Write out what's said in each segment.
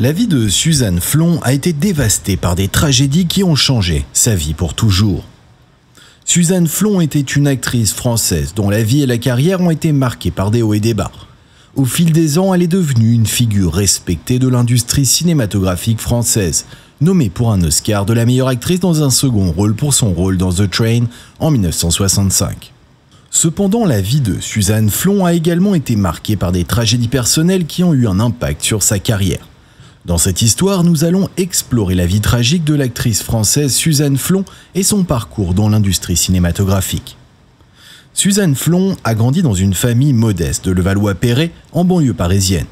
La vie de Suzanne Flon a été dévastée par des tragédies qui ont changé sa vie pour toujours. Suzanne Flon était une actrice française dont la vie et la carrière ont été marquées par des hauts et des bas. Au fil des ans, elle est devenue une figure respectée de l'industrie cinématographique française, nommée pour un Oscar de la meilleure actrice dans un second rôle pour son rôle dans The Train en 1965. Cependant, la vie de Suzanne Flon a également été marquée par des tragédies personnelles qui ont eu un impact sur sa carrière. Dans cette histoire, nous allons explorer la vie tragique de l'actrice française Suzanne Flon et son parcours dans l'industrie cinématographique. Suzanne Flon a grandi dans une famille modeste de Levallois-Perret, en banlieue parisienne.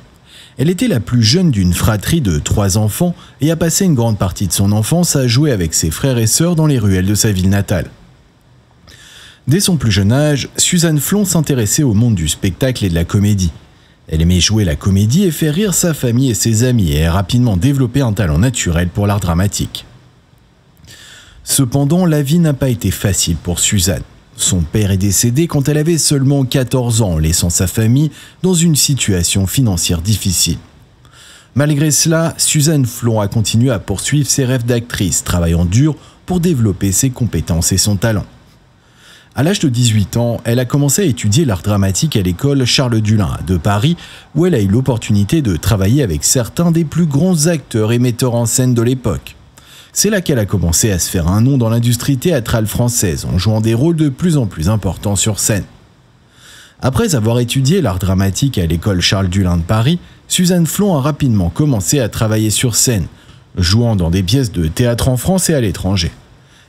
Elle était la plus jeune d'une fratrie de trois enfants et a passé une grande partie de son enfance à jouer avec ses frères et sœurs dans les ruelles de sa ville natale. Dès son plus jeune âge, Suzanne Flon s'intéressait au monde du spectacle et de la comédie. Elle aimait jouer la comédie et faire rire sa famille et ses amis et a rapidement développé un talent naturel pour l'art dramatique. Cependant, la vie n'a pas été facile pour Suzanne. Son père est décédé quand elle avait seulement 14 ans, laissant sa famille dans une situation financière difficile. Malgré cela, Suzanne Flon a continué à poursuivre ses rêves d'actrice, travaillant dur pour développer ses compétences et son talent. À l'âge de 18 ans, elle a commencé à étudier l'art dramatique à l'école Charles Dulin de Paris, où elle a eu l'opportunité de travailler avec certains des plus grands acteurs et metteurs en scène de l'époque. C'est là qu'elle a commencé à se faire un nom dans l'industrie théâtrale française, en jouant des rôles de plus en plus importants sur scène. Après avoir étudié l'art dramatique à l'école Charles Dulin de Paris, Suzanne Flon a rapidement commencé à travailler sur scène, jouant dans des pièces de théâtre en France et à l'étranger.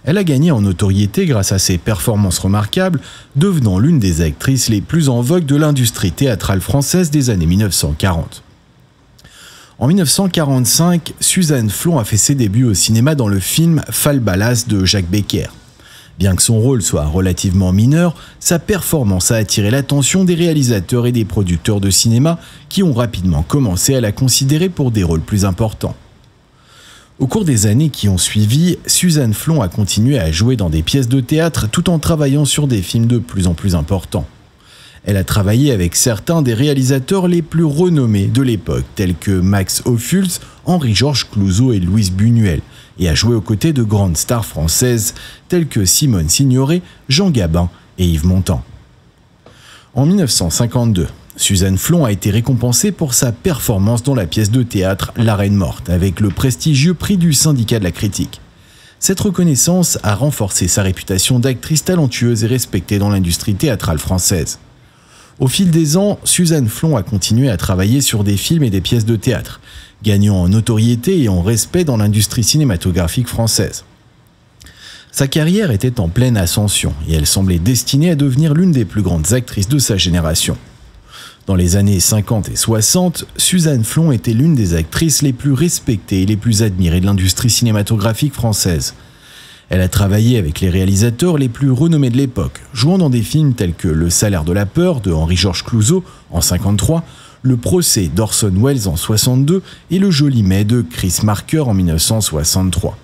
Elle a gagné en notoriété grâce à ses performances remarquables, devenant l'une des actrices les plus en vogue de l'industrie théâtrale française des années 1940. En 1945, Suzanne Flon a fait ses débuts au cinéma dans le film Falbalas de Jacques Becker. Bien que son rôle soit relativement mineur, sa performance a attiré l'attention des réalisateurs et des producteurs de cinéma qui ont rapidement commencé à la considérer pour des rôles plus importants. Au cours des années qui ont suivi, Suzanne Flon a continué à jouer dans des pièces de théâtre tout en travaillant sur des films de plus en plus importants. Elle a travaillé avec certains des réalisateurs les plus renommés de l'époque, tels que Max Ophuls, Henri-Georges Clouzot et Louise Buñuel, et a joué aux côtés de grandes stars françaises telles que Simone Signoret, Jean Gabin et Yves Montand. En 1952, Suzanne Flon a été récompensée pour sa performance dans la pièce de théâtre La Reine Morte avec le prestigieux prix du syndicat de la critique. Cette reconnaissance a renforcé sa réputation d'actrice talentueuse et respectée dans l'industrie théâtrale française. Au fil des ans, Suzanne Flon a continué à travailler sur des films et des pièces de théâtre, gagnant en notoriété et en respect dans l'industrie cinématographique française. Sa carrière était en pleine ascension et elle semblait destinée à devenir l'une des plus grandes actrices de sa génération. Dans les années 50 et 60, Suzanne Flon était l'une des actrices les plus respectées et les plus admirées de l'industrie cinématographique française. Elle a travaillé avec les réalisateurs les plus renommés de l'époque, jouant dans des films tels que Le salaire de la peur de Henri-Georges Clouzot en 53, Le procès d'Orson Welles en 62 et Le joli mai de Chris Marker en 1963.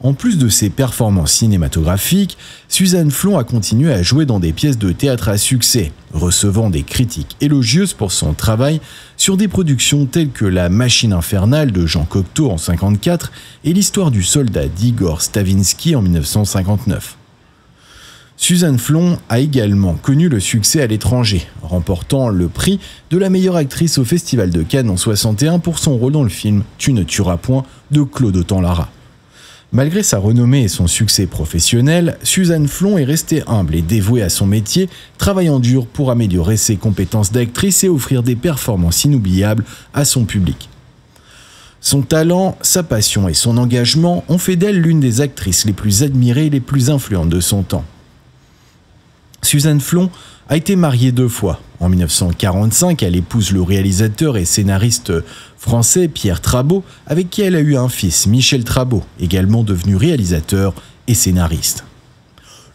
En plus de ses performances cinématographiques, Suzanne Flon a continué à jouer dans des pièces de théâtre à succès, recevant des critiques élogieuses pour son travail sur des productions telles que La Machine infernale de Jean Cocteau en 1954 et L'histoire du soldat d'Igor Stavinsky en 1959. Suzanne Flon a également connu le succès à l'étranger, remportant le prix de la meilleure actrice au Festival de Cannes en 61 pour son rôle dans le film Tu ne tueras point de Claude Autant-Lara. Malgré sa renommée et son succès professionnel, Suzanne Flon est restée humble et dévouée à son métier, travaillant dur pour améliorer ses compétences d'actrice et offrir des performances inoubliables à son public. Son talent, sa passion et son engagement ont fait d'elle l'une des actrices les plus admirées et les plus influentes de son temps. Suzanne Flon a été mariée deux fois. En 1945, elle épouse le réalisateur et scénariste français Pierre Trabot, avec qui elle a eu un fils, Michel Trabot, également devenu réalisateur et scénariste.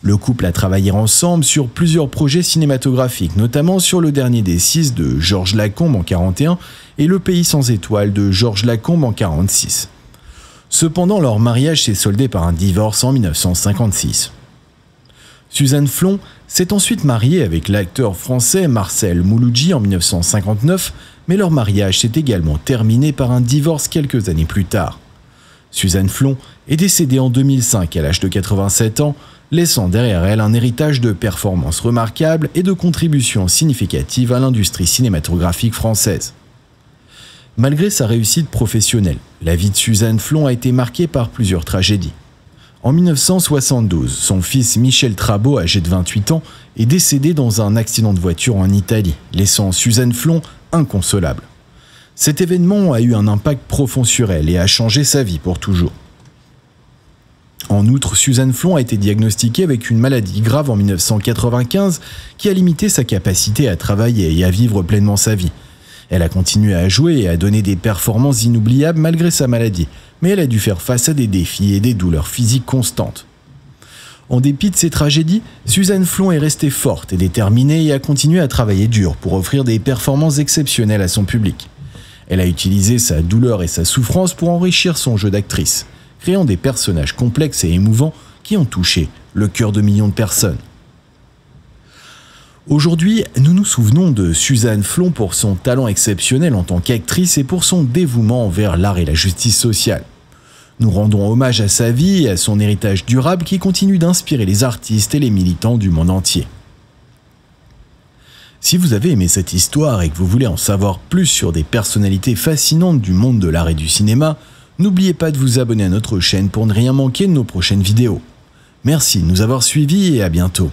Le couple a travaillé ensemble sur plusieurs projets cinématographiques, notamment sur Le Dernier des Six de Georges Lacombe en 1941 et Le Pays sans étoiles de Georges Lacombe en 1946. Cependant, leur mariage s'est soldé par un divorce en 1956. Suzanne Flon s'est ensuite mariée avec l'acteur français Marcel Mouloudji en 1959, mais leur mariage s'est également terminé par un divorce quelques années plus tard. Suzanne Flon est décédée en 2005 à l'âge de 87 ans, laissant derrière elle un héritage de performances remarquables et de contributions significatives à l'industrie cinématographique française. Malgré sa réussite professionnelle, la vie de Suzanne Flon a été marquée par plusieurs tragédies. En 1972, son fils Michel Trabot, âgé de 28 ans, est décédé dans un accident de voiture en Italie, laissant Suzanne Flon inconsolable. Cet événement a eu un impact profond sur elle et a changé sa vie pour toujours. En outre, Suzanne Flon a été diagnostiquée avec une maladie grave en 1995 qui a limité sa capacité à travailler et à vivre pleinement sa vie. Elle a continué à jouer et à donner des performances inoubliables malgré sa maladie, mais elle a dû faire face à des défis et des douleurs physiques constantes. En dépit de ces tragédies, Suzanne Flon est restée forte et déterminée et a continué à travailler dur pour offrir des performances exceptionnelles à son public. Elle a utilisé sa douleur et sa souffrance pour enrichir son jeu d'actrice créant des personnages complexes et émouvants qui ont touché le cœur de millions de personnes. Aujourd'hui, nous nous souvenons de Suzanne Flon pour son talent exceptionnel en tant qu'actrice et pour son dévouement envers l'art et la justice sociale. Nous rendons hommage à sa vie et à son héritage durable qui continue d'inspirer les artistes et les militants du monde entier. Si vous avez aimé cette histoire et que vous voulez en savoir plus sur des personnalités fascinantes du monde de l'art et du cinéma, N'oubliez pas de vous abonner à notre chaîne pour ne rien manquer de nos prochaines vidéos. Merci de nous avoir suivis et à bientôt.